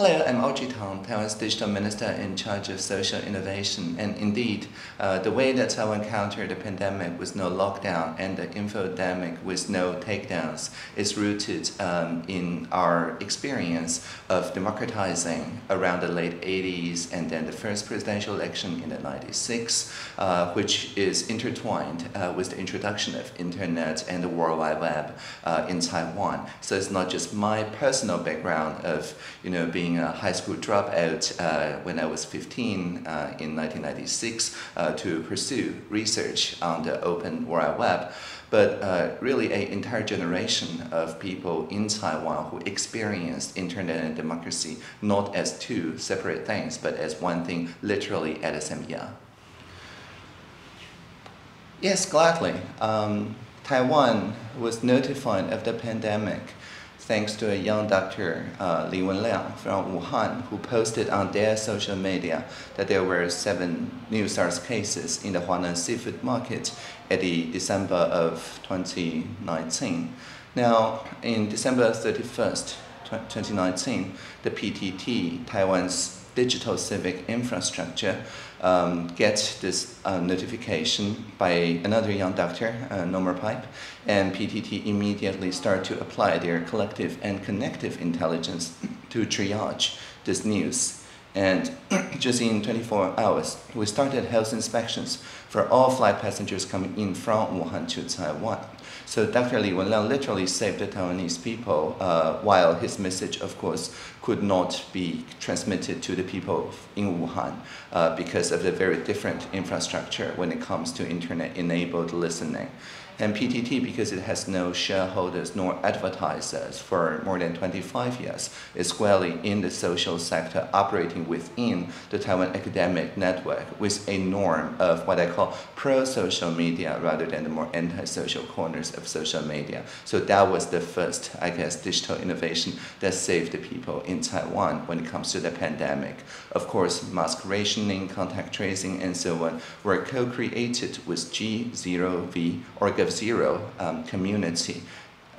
Hello, I'm Audrey Tang, Taiwan's digital minister in charge of social innovation. And indeed, uh, the way that Taiwan countered the pandemic with no lockdown and the infodemic with no takedowns is rooted um, in our experience of democratizing around the late 80s and then the first presidential election in the 96, uh, which is intertwined uh, with the introduction of internet and the World Wide Web uh, in Taiwan. So it's not just my personal background of, you know, being being a high school dropout uh, when I was 15 uh, in 1996 uh, to pursue research on the open World Web but uh, really an entire generation of people in Taiwan who experienced internet and democracy not as two separate things, but as one thing literally at the same year. Yes, gladly. Um, Taiwan was notified of the pandemic thanks to a young doctor, uh, Li Wenliang from Wuhan, who posted on their social media that there were seven new SARS cases in the Huanan seafood market at the December of 2019. Now, in December 31st, 2019, the PTT, Taiwan's digital civic infrastructure, um, get this uh, notification by another young doctor, uh, nomorepipe, and PTT immediately start to apply their collective and connective intelligence to triage this news. And just in 24 hours, we started health inspections for all flight passengers coming in from Wuhan to Taiwan. So Dr. Li Wenliang literally saved the Taiwanese people, uh, while his message, of course, could not be transmitted to the people in Wuhan uh, because of the very different infrastructure when it comes to internet-enabled listening. And PTT, because it has no shareholders nor advertisers for more than 25 years, is squarely in the social sector, operating within the Taiwan academic network with a norm of what I call pro-social media rather than the more anti-social corners of social media. So that was the first, I guess, digital innovation that saved the people in Taiwan when it comes to the pandemic. Of course, mask rationing, contact tracing, and so on were co-created with G0V or Zero um, community,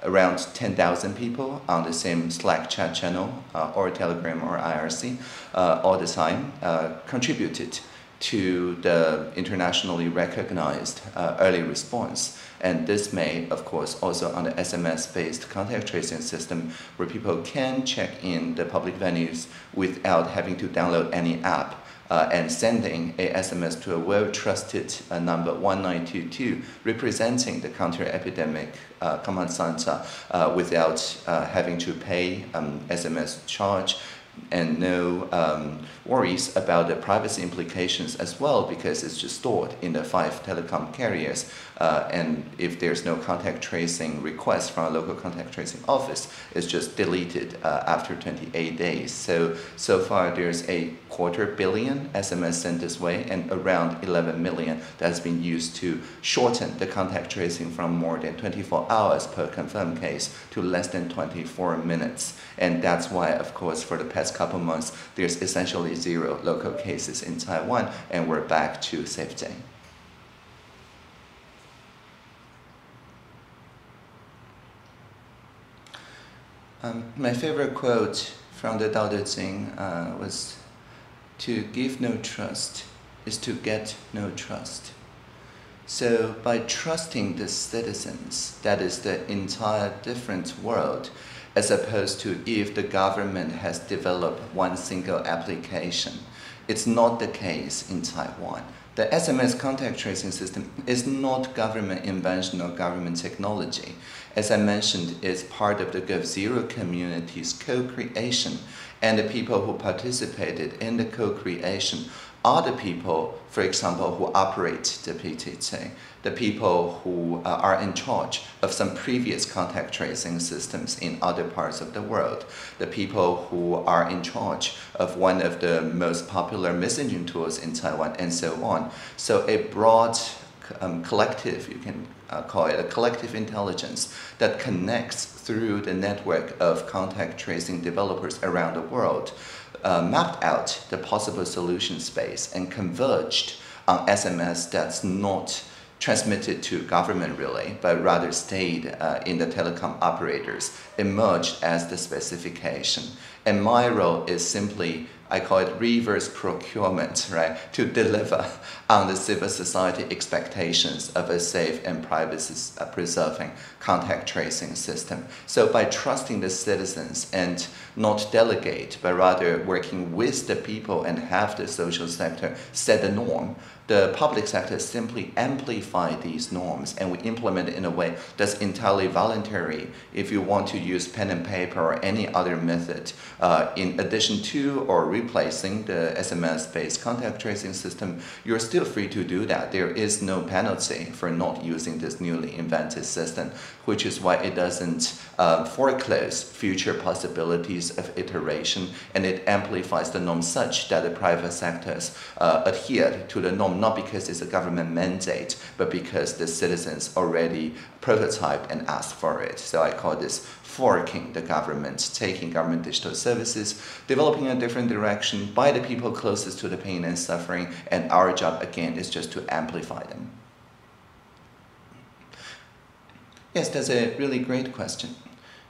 around 10,000 people on the same Slack chat channel uh, or Telegram or IRC uh, all the time uh, contributed to the internationally recognized uh, early response. And this may, of course, also on the SMS-based contact tracing system where people can check in the public venues without having to download any app uh, and sending a SMS to a well-trusted uh, number 1922 representing the counter-epidemic uh, command center uh, without uh, having to pay um, SMS charge and no um, worries about the privacy implications as well because it's just stored in the five telecom carriers. Uh, and if there's no contact tracing request from a local contact tracing office, it's just deleted uh, after 28 days. So, so far there's a quarter billion SMS sent this way and around 11 million that's been used to shorten the contact tracing from more than 24 hours per confirmed case to less than 24 minutes. And that's why, of course, for the past couple months, there's essentially zero local cases in Taiwan, and we're back to safety. Um, my favorite quote from the Tao Te Ching uh, was, to give no trust is to get no trust. So by trusting the citizens, that is the entire different world, as opposed to if the government has developed one single application. It's not the case in Taiwan. The SMS contact tracing system is not government invention or government technology. As I mentioned, it's part of the GovZero community's co-creation, and the people who participated in the co-creation the people, for example, who operate the PTT, the people who uh, are in charge of some previous contact tracing systems in other parts of the world, the people who are in charge of one of the most popular messaging tools in Taiwan, and so on. So a broad um, collective, you can uh, call it a collective intelligence that connects through the network of contact tracing developers around the world uh, mapped out the possible solution space and converged on SMS that's not transmitted to government relay, but rather stayed uh, in the telecom operators, emerged as the specification. And my role is simply I call it reverse procurement, right, to deliver on the civil society expectations of a safe and privacy uh, preserving contact tracing system. So by trusting the citizens and not delegate, but rather working with the people and have the social sector set the norm, the public sector simply amplify these norms and we implement it in a way that's entirely voluntary if you want to use pen and paper or any other method uh, in addition to or replacing the SMS-based contact tracing system, you're still free to do that. There is no penalty for not using this newly invented system, which is why it doesn't uh, foreclose future possibilities of iteration and it amplifies the norm such that the private sectors uh, adhere to the norm not because it's a government mandate, but because the citizens already prototype and ask for it. So I call this forking the government, taking government digital services, developing a different direction by the people closest to the pain and suffering, and our job again is just to amplify them. Yes, that's a really great question.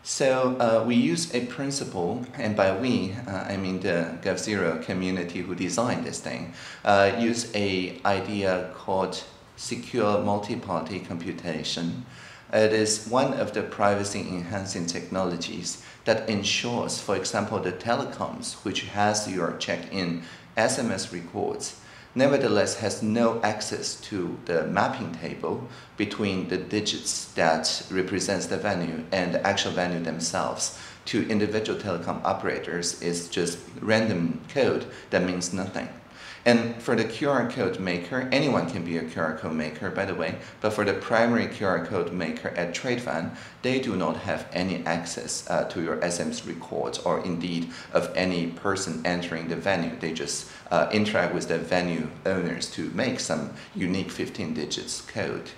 So uh, we use a principle, and by we, uh, I mean the GovZero community who designed this thing, uh, use a idea called secure multi-party computation. It is one of the privacy-enhancing technologies that ensures, for example, the telecoms, which has your check-in SMS records, nevertheless has no access to the mapping table between the digits that represents the venue and the actual venue themselves to individual telecom operators is just random code that means nothing. And for the QR code maker, anyone can be a QR code maker, by the way, but for the primary QR code maker at Trade-Van, they do not have any access uh, to your SMS records or indeed of any person entering the venue. They just uh, interact with the venue owners to make some unique 15 digits code.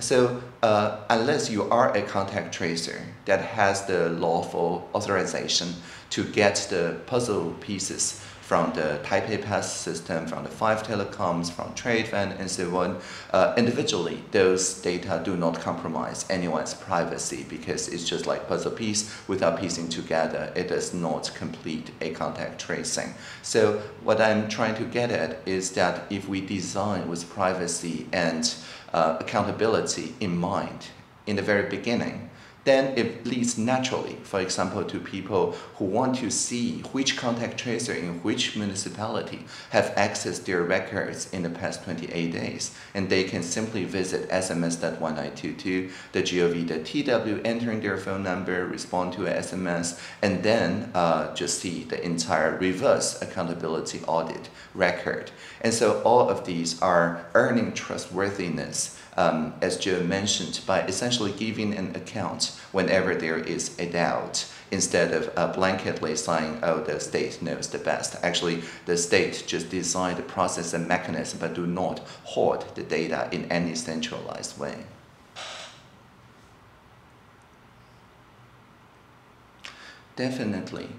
So uh, unless you are a contact tracer that has the lawful authorization to get the puzzle pieces from the Taipei Pass system, from the five telecoms, from Trade Trade-Van, and so on. Uh, individually, those data do not compromise anyone's privacy because it's just like puzzle piece without piecing together. It does not complete a contact tracing. So what I'm trying to get at is that if we design with privacy and uh, accountability in mind in the very beginning, then it leads naturally, for example, to people who want to see which contact tracer in which municipality have accessed their records in the past 28 days. And they can simply visit sms.1922, the gov.tw, entering their phone number, respond to an SMS, and then uh, just see the entire reverse accountability audit record. And so all of these are earning trustworthiness um, as Jo mentioned, by essentially giving an account whenever there is a doubt instead of uh, blanketly saying, oh, the state knows the best. Actually, the state just design the process and mechanism, but do not hoard the data in any centralized way. Definitely.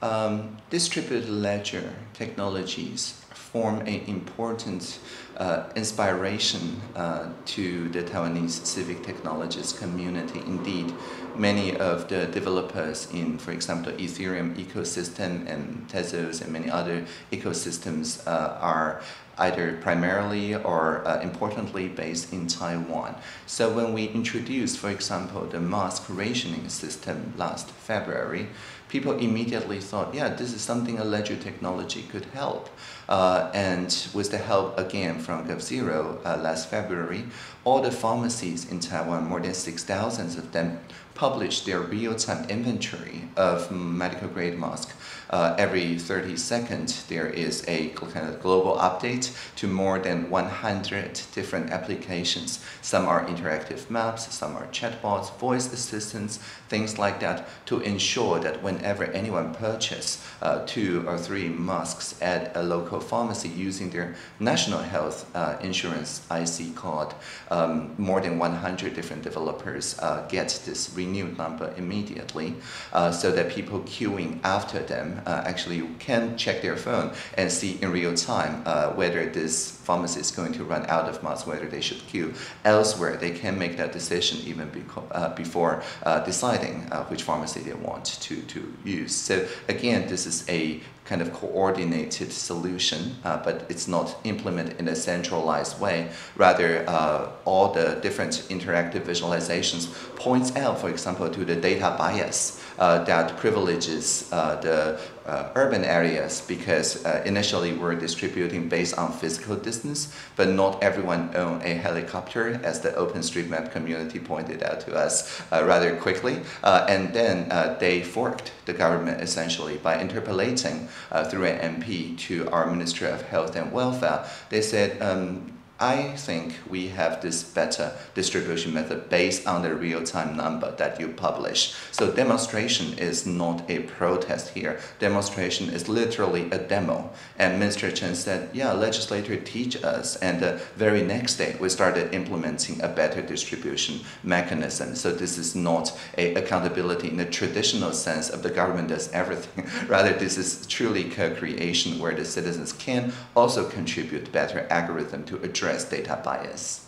Um, distributed ledger technologies form an important uh, inspiration uh, to the Taiwanese civic technologies community. Indeed, many of the developers in, for example, the Ethereum ecosystem and Tezos and many other ecosystems uh, are either primarily or uh, importantly based in Taiwan. So when we introduced, for example, the mask rationing system last February, people immediately thought, yeah, this is something a ledger technology could help. Uh, and with the help again from GovZero uh, last February, all the pharmacies in Taiwan, more than 6,000 of them, published their real-time inventory of medical grade masks uh, every 30 seconds there is a kind of global update to more than 100 different applications. Some are interactive maps, some are chatbots, voice assistants, things like that to ensure that whenever anyone purchases uh, two or three masks at a local pharmacy using their national health uh, insurance IC card, um, more than 100 different developers uh, get this renewed number immediately uh, so that people queuing after them uh, actually can check their phone and see in real time uh, whether this pharmacy is going to run out of masks, whether they should queue elsewhere. They can make that decision even uh, before uh, deciding uh, which pharmacy they want to, to use. So again, this is a kind of coordinated solution, uh, but it's not implemented in a centralized way. Rather, uh, all the different interactive visualizations points out, for example, to the data bias uh, that privileges uh, the uh, urban areas because uh, initially we're distributing based on physical distance, but not everyone own a helicopter, as the OpenStreetMap community pointed out to us uh, rather quickly. Uh, and then uh, they forked the government essentially by interpellating uh, through an MP to our Ministry of Health and Welfare. They said, um, I think we have this better distribution method based on the real-time number that you publish. So demonstration is not a protest here. Demonstration is literally a demo. And Mr. Chen said, yeah, legislator teach us. And the very next day, we started implementing a better distribution mechanism. So this is not a accountability in the traditional sense of the government does everything. Rather, this is truly co-creation where the citizens can also contribute better algorithm to address data bias.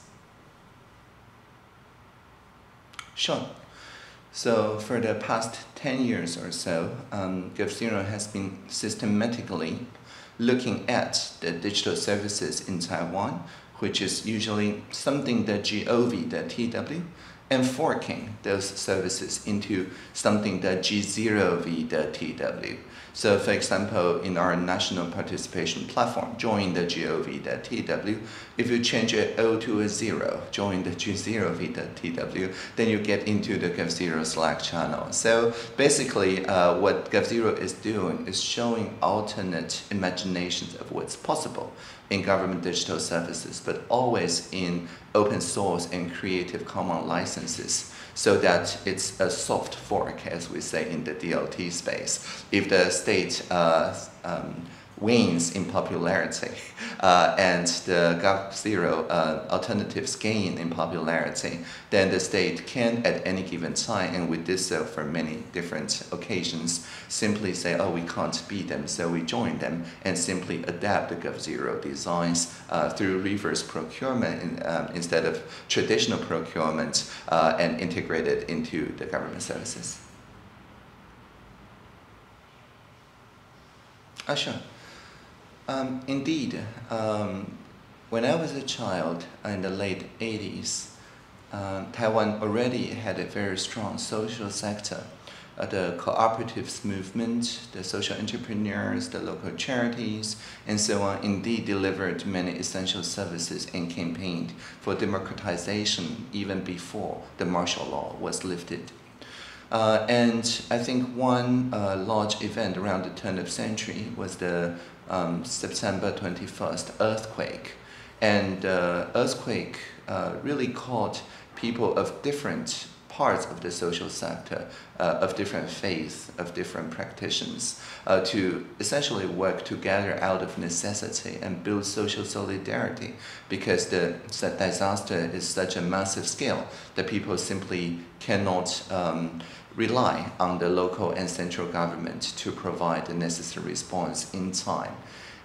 Sure. So for the past 10 years or so, um, GovZero has been systematically looking at the digital services in Taiwan, which is usually something that GOV, the TW, and forking those services into something that G0V, the TW. So for example, in our national participation platform, join the GOV.tw. If you change a O to a zero, join the G0V.tw, then you get into the GovZero Slack channel. So basically, uh, what GovZero is doing is showing alternate imaginations of what's possible in government digital services, but always in open source and creative common licenses so that it's a soft fork, as we say in the DLT space. If the state uh, um, wins in popularity uh, and the GovZero uh, alternatives gain in popularity, then the state can at any given time, and we did so for many different occasions, simply say, oh, we can't beat them, so we join them and simply adapt the GovZero designs uh, through reverse procurement in, um, instead of traditional procurement uh, and integrate it into the government services. Ah, sure. Um, indeed, um, when I was a child in the late 80s, uh, Taiwan already had a very strong social sector. Uh, the cooperatives movement, the social entrepreneurs, the local charities, and so on indeed delivered many essential services and campaigned for democratization even before the martial law was lifted. Uh, and I think one uh, large event around the turn of century was the um, September 21st earthquake. And uh, earthquake uh, really caught people of different parts of the social sector, uh, of different faiths, of different practitioners, uh, to essentially work together out of necessity and build social solidarity because the, the disaster is such a massive scale that people simply cannot um, rely on the local and central government to provide the necessary response in time.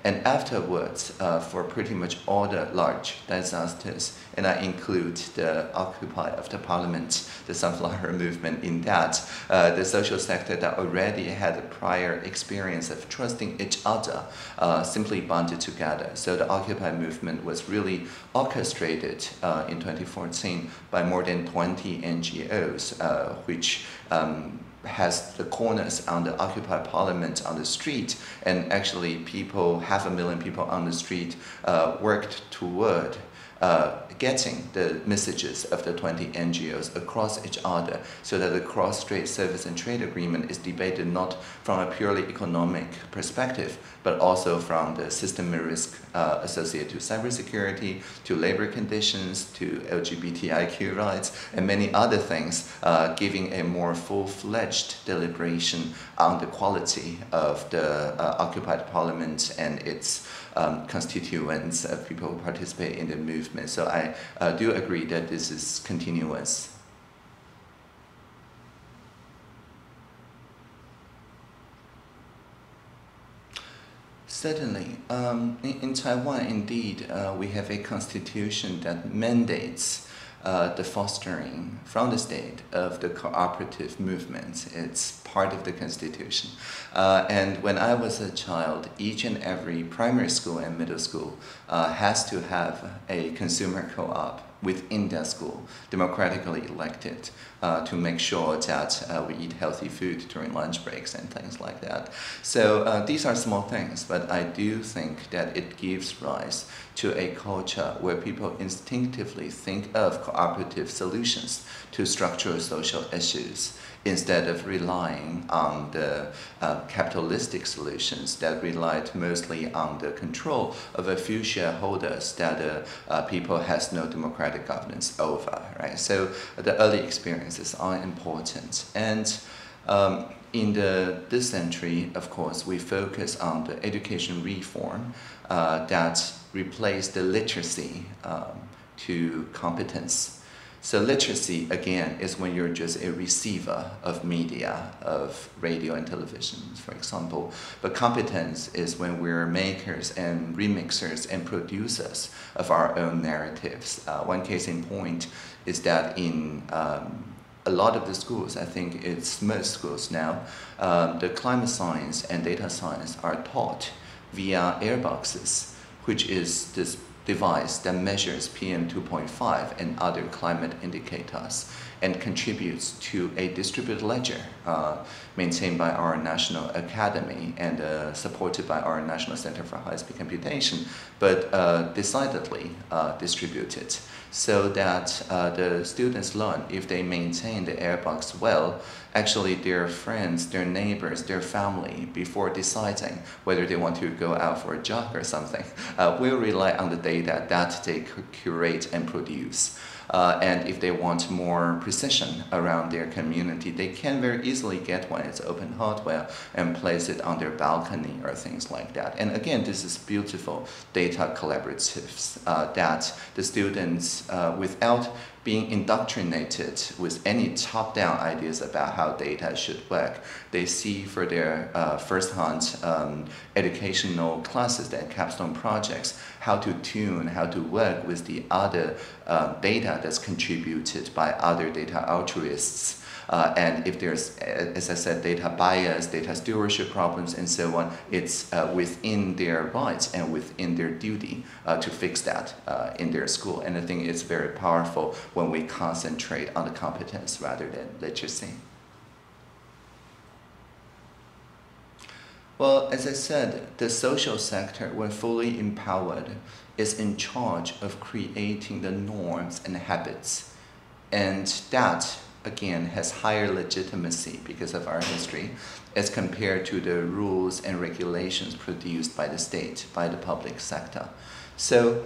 And afterwards, uh, for pretty much all the large disasters, and I include the Occupy of the Parliament, the Sunflower Movement in that, uh, the social sector that already had a prior experience of trusting each other uh, simply bonded together. So the Occupy movement was really orchestrated uh, in 2014 by more than 20 NGOs, uh, which um, has the corners on the Occupy Parliament on the street, and actually people, half a million people on the street, uh, worked toward uh, getting the messages of the 20 NGOs across each other so that the cross-strait service and trade agreement is debated not from a purely economic perspective, but also from the systemic risk uh, associated to cybersecurity, to labor conditions, to LGBTIQ rights, and many other things, uh, giving a more full-fledged deliberation on the quality of the uh, occupied parliament and its um, constituents of people who participate in the movement. So I uh, do agree that this is continuous. Certainly. Um, in, in, Taiwan, indeed, uh, we have a constitution that mandates uh, the fostering from the state of the cooperative movements. It's part of the constitution. Uh, and when I was a child, each and every primary school and middle school uh, has to have a consumer co-op within that school, democratically elected, uh, to make sure that uh, we eat healthy food during lunch breaks and things like that. So uh, these are small things, but I do think that it gives rise to a culture where people instinctively think of cooperative solutions to structural social issues instead of relying on the uh, capitalistic solutions that relied mostly on the control of a few shareholders that uh, uh, people has no democratic governance over, right? So the early experiences are important. And um, in the, this century, of course, we focus on the education reform uh, that replaced the literacy um, to competence so literacy, again, is when you're just a receiver of media, of radio and television, for example. But competence is when we're makers and remixers and producers of our own narratives. Uh, one case in point is that in um, a lot of the schools, I think it's most schools now, um, the climate science and data science are taught via airboxes, which is this device that measures PM 2.5 and other climate indicators and contributes to a distributed ledger uh, maintained by our National Academy and uh, supported by our National Center for High-Speed Computation, but uh, decidedly uh, distributed so that uh, the students learn if they maintain the airbox well, actually their friends, their neighbors, their family, before deciding whether they want to go out for a jog or something, uh, will rely on the data that they curate and produce. Uh, and if they want more precision around their community, they can very easily get one. It's open hardware and place it on their balcony or things like that. And again, this is beautiful data collaboratives uh, that the students, uh, without being indoctrinated with any top-down ideas about how data should work. They see for their uh, first-hand um, educational classes and capstone projects how to tune, how to work with the other uh, data that's contributed by other data altruists uh, and if there's, as I said, data bias, data stewardship problems, and so on, it's uh, within their rights and within their duty uh, to fix that uh, in their school. And I think it's very powerful when we concentrate on the competence rather than literacy. Well, as I said, the social sector, when fully empowered, is in charge of creating the norms and habits. And that again, has higher legitimacy because of our history as compared to the rules and regulations produced by the state, by the public sector. So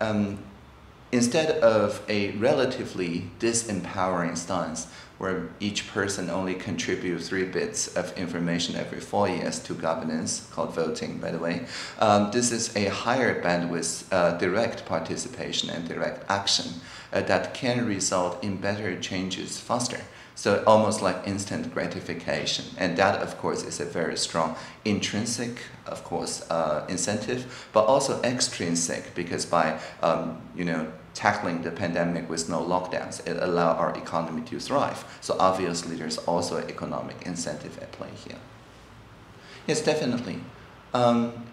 um, instead of a relatively disempowering stance, where each person only contributes three bits of information every four years to governance, called voting, by the way. Um, this is a higher bandwidth uh, direct participation and direct action uh, that can result in better changes faster. So almost like instant gratification. And that, of course, is a very strong intrinsic, of course, uh, incentive, but also extrinsic because by, um, you know, tackling the pandemic with no lockdowns, it allowed our economy to thrive. So obviously there's also an economic incentive at play here. Yes, definitely. Um,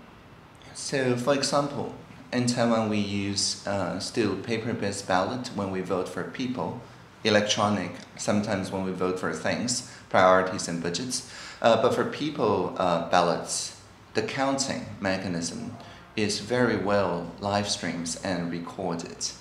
so for example, in Taiwan we use uh, still paper-based ballot when we vote for people, electronic sometimes when we vote for things, priorities and budgets. Uh, but for people uh, ballots, the counting mechanism is very well live streams and recorded.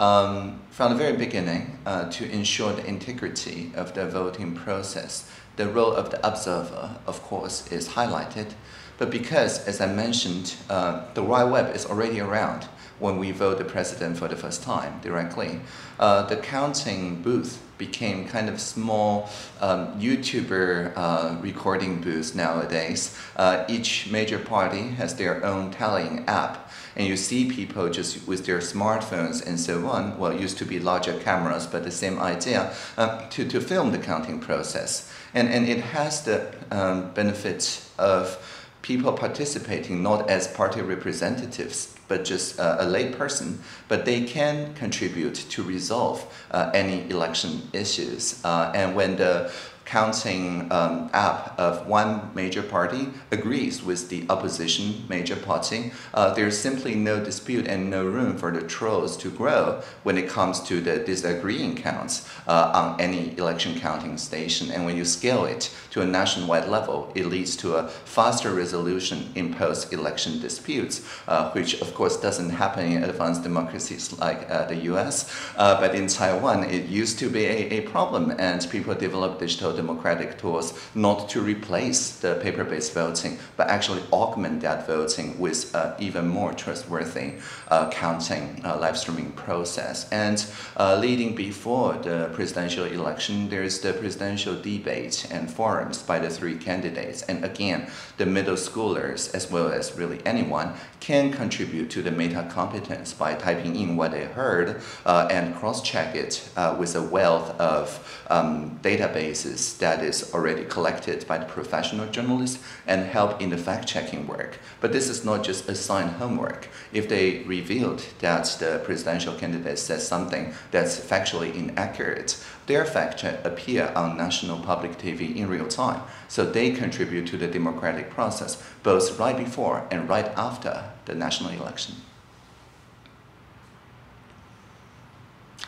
Um, from the very beginning, uh, to ensure the integrity of the voting process, the role of the observer, of course, is highlighted. But because, as I mentioned, uh, the World Web is already around when we vote the president for the first time directly, uh, the counting booth became kind of small um, YouTuber uh, recording booths nowadays. Uh, each major party has their own tallying app and you see people just with their smartphones and so on, well, used to be larger cameras, but the same idea, uh, to, to film the counting process. And, and it has the um, benefit of people participating not as party representatives, but just uh, a lay person, but they can contribute to resolve uh, any election issues. Uh, and when the counting um, app of one major party agrees with the opposition major party, uh, there's simply no dispute and no room for the trolls to grow when it comes to the disagreeing counts uh, on any election counting station. And when you scale it to a nationwide level, it leads to a faster resolution in post-election disputes, uh, which of course doesn't happen in advanced democracies like uh, the US. Uh, but in Taiwan, it used to be a, a problem and people developed digital democratic tools not to replace the paper-based voting, but actually augment that voting with uh, even more trustworthy uh, counting uh, live streaming process. And uh, leading before the presidential election, there's the presidential debate and forums by the three candidates. And again, the middle schoolers, as well as really anyone, can contribute to the meta competence by typing in what they heard uh, and cross-check it uh, with a wealth of um, databases that is already collected by the professional journalists and help in the fact-checking work. But this is not just assigned homework. If they revealed that the presidential candidate says something that's factually inaccurate, their fact check appear on national public TV in real time. So they contribute to the democratic process, both right before and right after the national election.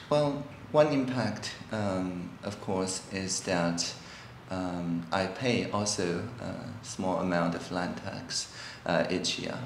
Well, one impact, um, of course, is that um, I pay also a small amount of land tax uh, each year.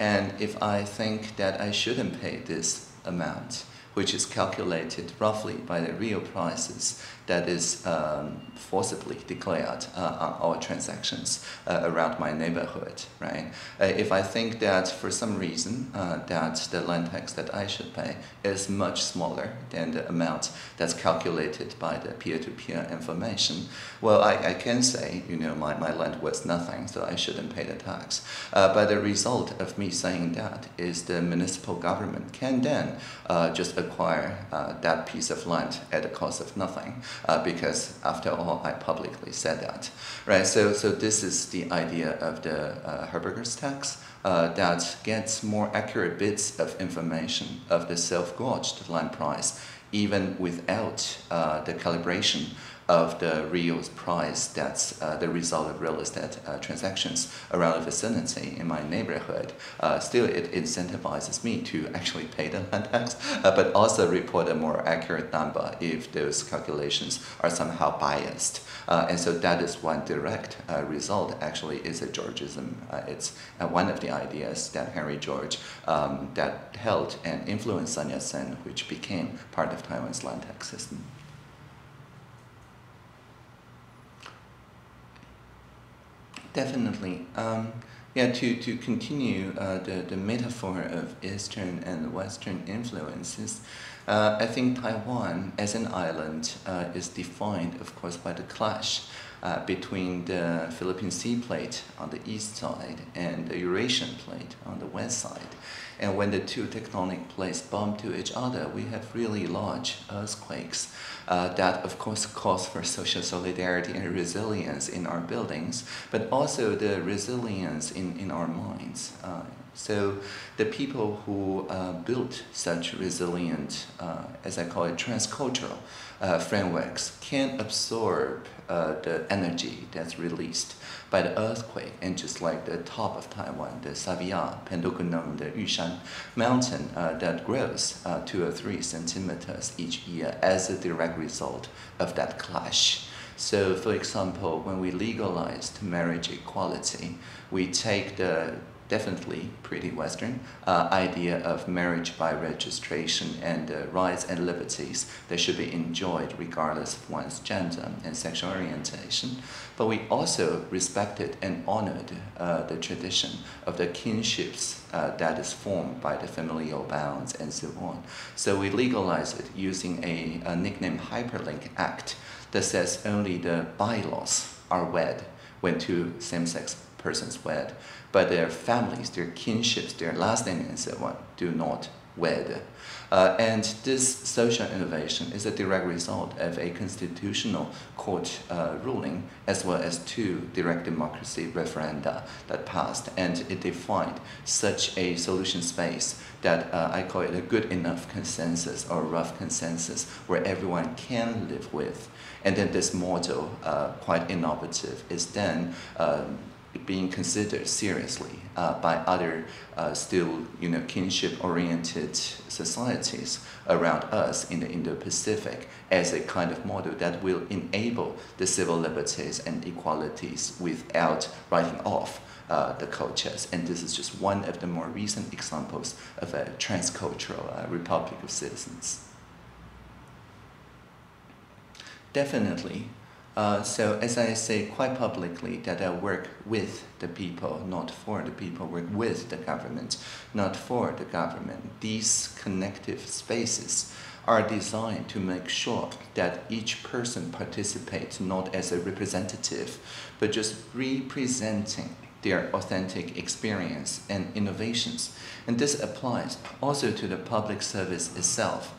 And if I think that I shouldn't pay this amount, which is calculated roughly by the real prices that is um, forcibly declared uh, on all transactions uh, around my neighborhood, right? Uh, if I think that for some reason uh, that the land tax that I should pay is much smaller than the amount that's calculated by the peer-to-peer -peer information, well, I, I can say, you know, my, my land was nothing, so I shouldn't pay the tax. Uh, but the result of me saying that is the municipal government can then uh, just acquire that piece of land at the cost of nothing uh, because after all, I publicly said that, right? So, so this is the idea of the uh, Harberger's tax uh, that gets more accurate bits of information of the self-gauged land price, even without uh, the calibration of the real price that's uh, the result of real estate uh, transactions around the vicinity in my neighborhood. Uh, still, it incentivizes me to actually pay the land tax, uh, but also report a more accurate number if those calculations are somehow biased. Uh, and so that is one direct uh, result, actually, is a Georgism. it's one of the ideas that Henry George um, that held and influenced Sun Yat-sen, which became part of Taiwan's land tax system. Definitely. Um, yeah, to, to continue uh, the, the metaphor of Eastern and Western influences, uh, I think Taiwan as an island uh, is defined, of course, by the clash uh, between the Philippine Sea Plate on the east side and the Eurasian Plate on the west side. And when the two tectonic plates bump to each other, we have really large earthquakes. Uh, that, of course, calls for social solidarity and resilience in our buildings, but also the resilience in, in our minds. Uh, so the people who uh, built such resilient, uh, as I call it, transcultural uh, frameworks can absorb uh, the energy that's released by the earthquake. And just like the top of Taiwan, the Savia, Pendukunung, the Yushan mountain uh, that grows uh, two or three centimeters each year as a direct result of that clash. So, for example, when we legalized marriage equality, we take the definitely pretty Western uh, idea of marriage by registration and uh, rights and liberties that should be enjoyed regardless of one's gender and sexual orientation. But we also respected and honored uh, the tradition of the kinships uh, that is formed by the familial bonds and so on. So we legalized it using a, a nickname Hyperlink Act that says only the bylaws are wed when two same-sex persons wed but their families, their kinships, their last name and so on do not wed. Uh, and this social innovation is a direct result of a constitutional court uh, ruling as well as two direct democracy referenda that passed. And it defined such a solution space that uh, I call it a good enough consensus or rough consensus where everyone can live with. And then this model, uh, quite innovative, is then um, being considered seriously uh, by other uh, still you know, kinship-oriented societies around us in the Indo-Pacific as a kind of model that will enable the civil liberties and equalities without writing off uh, the cultures. And this is just one of the more recent examples of a transcultural uh, republic of citizens. Definitely, uh, so as I say quite publicly that I work with the people, not for the people, work with the government, not for the government. These connective spaces are designed to make sure that each person participates not as a representative, but just representing their authentic experience and innovations. And this applies also to the public service itself.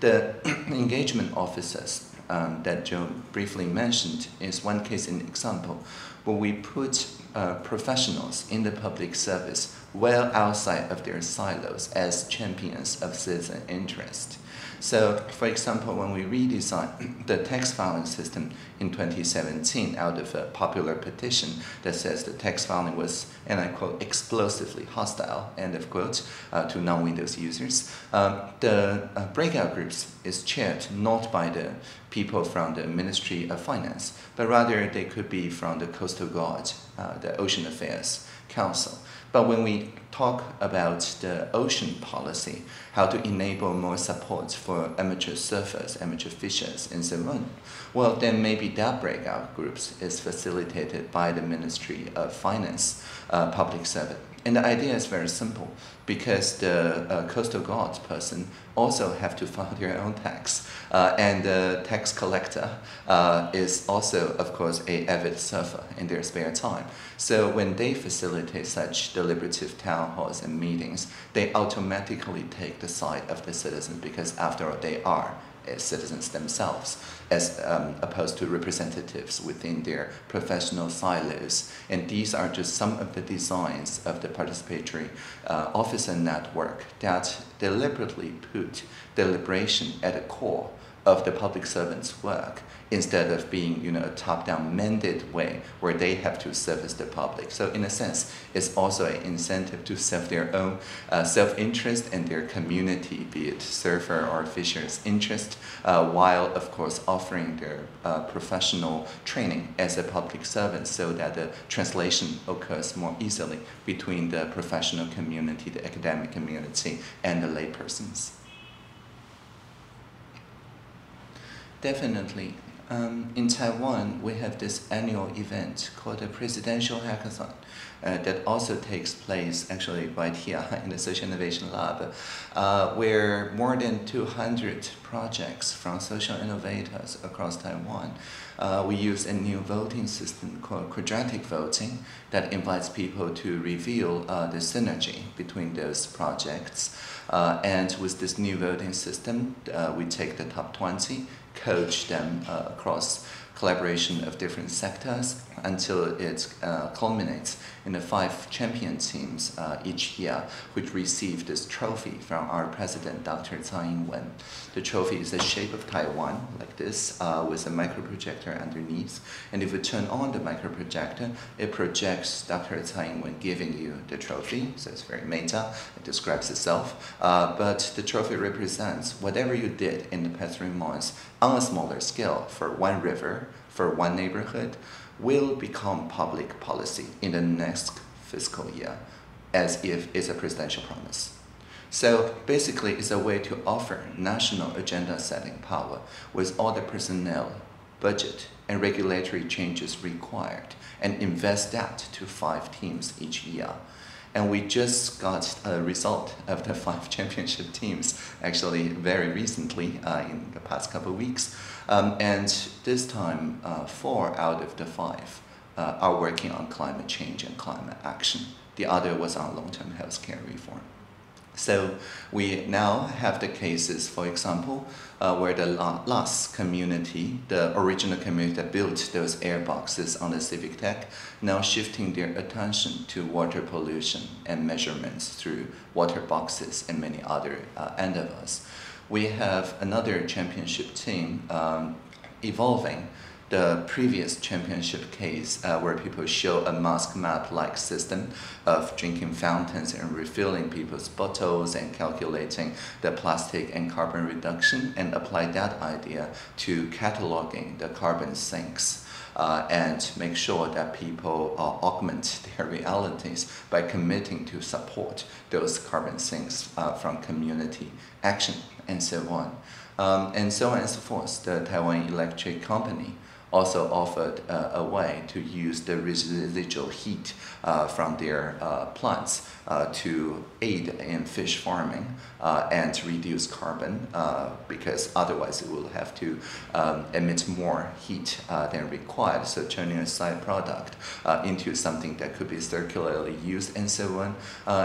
The engagement officers um, that Jo briefly mentioned is one case in example where we put uh, professionals in the public service well outside of their silos as champions of citizen interest. So, for example, when we redesigned the tax filing system in 2017 out of a popular petition that says the tax filing was, and I quote, explosively hostile, end of quote, uh, to non-Windows users, um, the uh, breakout groups is chaired not by the people from the Ministry of Finance, but rather they could be from the Coastal Guard, uh, the Ocean Affairs Council. But when we talk about the ocean policy, how to enable more support for amateur surfers, amateur fishers, and so on, well, then maybe that breakout groups is facilitated by the Ministry of Finance uh, public service. And the idea is very simple because the uh, coastal guards person also have to file their own tax. Uh, and the tax collector uh, is also, of course, a avid surfer in their spare time. So when they facilitate such deliberative town halls and meetings, they automatically take the side of the citizens because after all, they are citizens themselves, as um, opposed to representatives within their professional silos. And these are just some of the designs of the participatory uh, officer network that deliberately put deliberation at the core of the public servant's work instead of being you know, a top-down mandated way where they have to service the public. So in a sense, it's also an incentive to serve their own uh, self-interest and their community, be it surfer or fisher's interest, uh, while of course offering their uh, professional training as a public servant so that the translation occurs more easily between the professional community, the academic community, and the laypersons. Definitely, um, in Taiwan, we have this annual event called the Presidential Hackathon uh, that also takes place actually right here in the Social Innovation Lab, uh, where more than 200 projects from social innovators across Taiwan. Uh, we use a new voting system called quadratic voting that invites people to reveal uh, the synergy between those projects. Uh, and with this new voting system, uh, we take the top 20 coach them uh, across collaboration of different sectors until it uh, culminates in the five champion teams uh, each year, which receive this trophy from our president, Dr. Tsai Ing-wen. The trophy is the shape of Taiwan, like this, uh, with a microprojector underneath. And if you turn on the microprojector, it projects Dr. Tsai Ing-wen giving you the trophy. So it's very meta, it describes itself. Uh, but the trophy represents whatever you did in the past three months on a smaller scale for one river, for one neighborhood, will become public policy in the next fiscal year as if it's a presidential promise. So basically, it's a way to offer national agenda setting power with all the personnel, budget, and regulatory changes required and invest that to five teams each year. And we just got a result of the five championship teams actually very recently uh, in the past couple of weeks. Um, and this time, uh, four out of the five uh, are working on climate change and climate action. The other was on long-term healthcare reform. So we now have the cases, for example, uh, where the LASS community, the original community that built those air boxes on the Civic Tech, now shifting their attention to water pollution and measurements through water boxes and many other uh, endeavors. We have another championship team um, evolving the previous championship case uh, where people show a mask map-like system of drinking fountains and refilling people's bottles and calculating the plastic and carbon reduction and apply that idea to cataloging the carbon sinks. Uh, and make sure that people uh, augment their realities by committing to support those carbon sinks uh, from community action and so on. Um, and so on and so forth. The Taiwan Electric Company also offered uh, a way to use the residual heat uh, from their uh, plants uh, to aid in fish farming uh, and reduce carbon uh, because otherwise it will have to um, emit more heat than required. So turning a side product into something that could be circularly used and so on.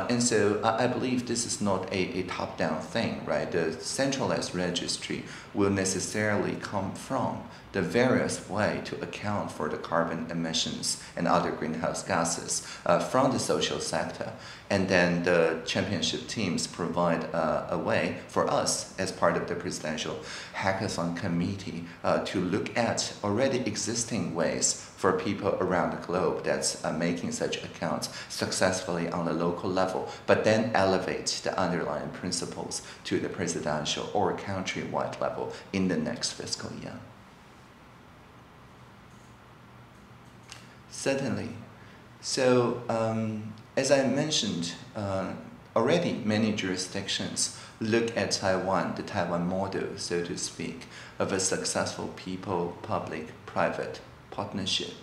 and so I, I, believe this is not a, a top-down thing, right? The centralized registry will necessarily come from the various way to account for the carbon emissions and other greenhouse gases uh, from the social sector. And then the championship teams provide uh, a way for us as part of the presidential hackathon committee uh, to look at already existing ways for people around the globe that's uh, making such accounts successfully on the local level, but then elevate the underlying principles to the presidential or countrywide level in the next fiscal year. Certainly. So, um, as I mentioned, uh, already many jurisdictions look at Taiwan, the Taiwan model, so to speak, of a successful people public private partnership.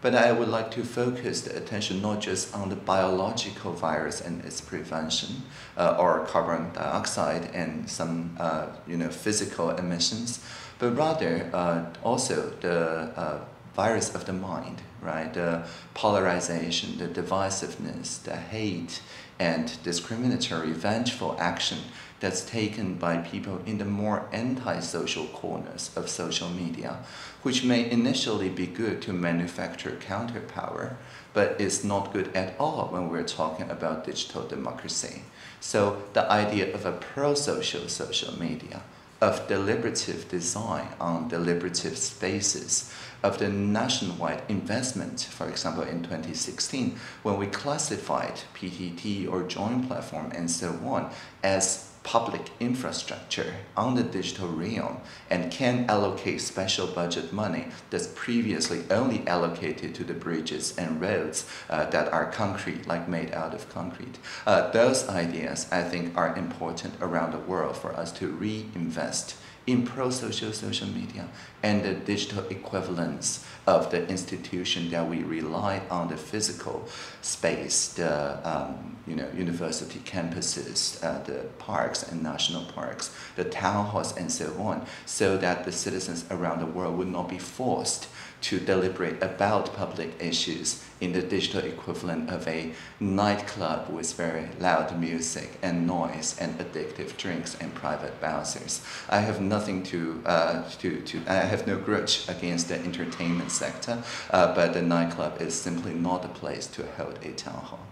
But I would like to focus the attention not just on the biological virus and its prevention, uh, or carbon dioxide and some uh, you know, physical emissions, but rather uh, also the uh, virus of the mind, right? The polarization, the divisiveness, the hate, and discriminatory, vengeful action that's taken by people in the more anti-social corners of social media, which may initially be good to manufacture counterpower, but is not good at all when we're talking about digital democracy. So the idea of a pro-social social media, of deliberative design on deliberative spaces, of the nationwide investment, for example, in 2016, when we classified PTT or Join platform and so on as public infrastructure on the digital realm and can allocate special budget money that's previously only allocated to the bridges and roads uh, that are concrete, like made out of concrete. Uh, those ideas, I think, are important around the world for us to reinvest in pro-social social media and the digital equivalence of the institution that we rely on the physical space, the um, you know university campuses, uh, the parks and national parks, the town halls and so on, so that the citizens around the world would not be forced to deliberate about public issues in the digital equivalent of a nightclub with very loud music and noise and addictive drinks and private bouncers. I have nothing to, uh, to, to I have no grudge against the entertainment sector, uh, but the nightclub is simply not a place to hold a town hall.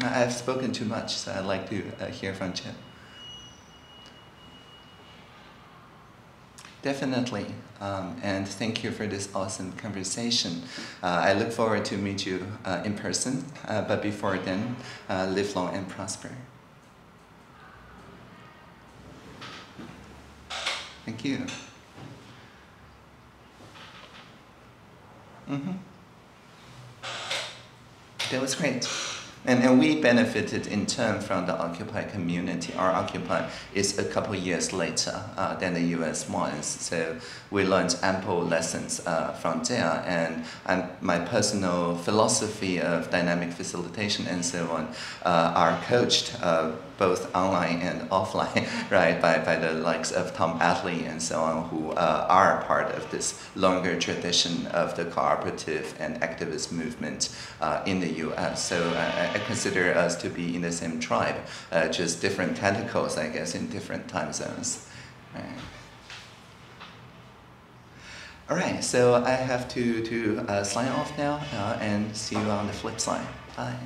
I've spoken too much, so I'd like to uh, hear from Chip. Definitely, um, and thank you for this awesome conversation. Uh, I look forward to meet you uh, in person, uh, but before then, uh, live long and prosper. Thank you. Mm -hmm. That was great. And, and we benefited in turn from the Occupy community. Our Occupy is a couple years later uh, than the US ones, so we learned ample lessons uh, from there. And, and my personal philosophy of dynamic facilitation and so on uh, are coached uh, both online and offline, right, by, by the likes of Tom Atlee and so on, who uh, are part of this longer tradition of the cooperative and activist movement uh, in the U.S. So uh, I consider us to be in the same tribe, uh, just different tentacles, I guess, in different time zones. Right. All right, so I have to, to uh, sign off now uh, and see you on the flip side. Bye.